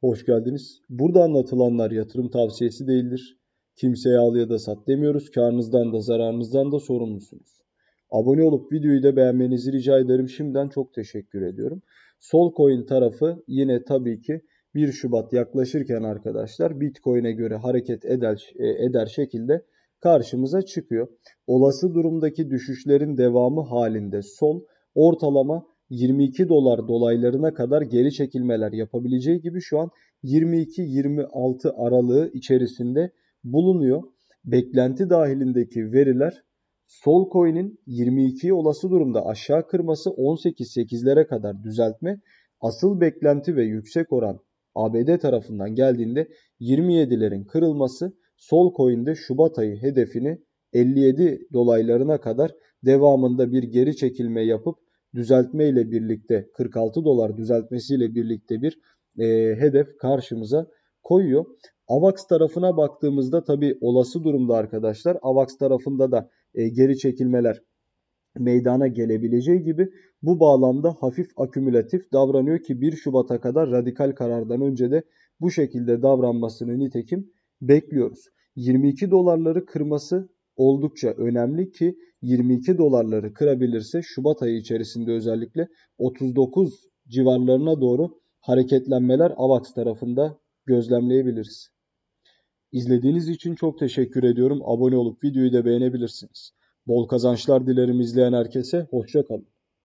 Hoş geldiniz. Burada anlatılanlar yatırım tavsiyesi değildir. Kimseye al ya da sat demiyoruz. Karınızdan da zararınızdan da sorumlusunuz. Abone olup videoyu da beğenmenizi rica ederim. Şimdiden çok teşekkür ediyorum. Sol coin tarafı yine tabii ki 1 Şubat yaklaşırken arkadaşlar Bitcoin'e göre hareket eder, e, eder şekilde karşımıza çıkıyor. Olası durumdaki düşüşlerin devamı halinde sol ortalama 22 dolar dolaylarına kadar geri çekilmeler yapabileceği gibi şu an 22-26 aralığı içerisinde bulunuyor. Beklenti dahilindeki veriler Sol coin'in 22'yi olası durumda aşağı kırması 18-8'lere kadar düzeltme asıl beklenti ve yüksek oran ABD tarafından geldiğinde 27'lerin kırılması Sol coin'de Şubat ayı hedefini 57 dolaylarına kadar devamında bir geri çekilme yapıp düzeltme ile birlikte 46 dolar düzeltmesiyle birlikte bir e, hedef karşımıza koyuyor. AVAX tarafına baktığımızda tabi olası durumda arkadaşlar AVAX tarafında da e, geri çekilmeler meydana gelebileceği gibi bu bağlamda hafif akümülatif davranıyor ki 1 Şubat'a kadar radikal karardan önce de bu şekilde davranmasını nitekim bekliyoruz. 22 dolarları kırması oldukça önemli ki 22 dolarları kırabilirse Şubat ayı içerisinde özellikle 39 civarlarına doğru hareketlenmeler AVAX tarafında gözlemleyebiliriz. İzlediğiniz için çok teşekkür ediyorum. Abone olup videoyu da beğenebilirsiniz. Bol kazançlar dilerim izleyen herkese. Hoşçakalın.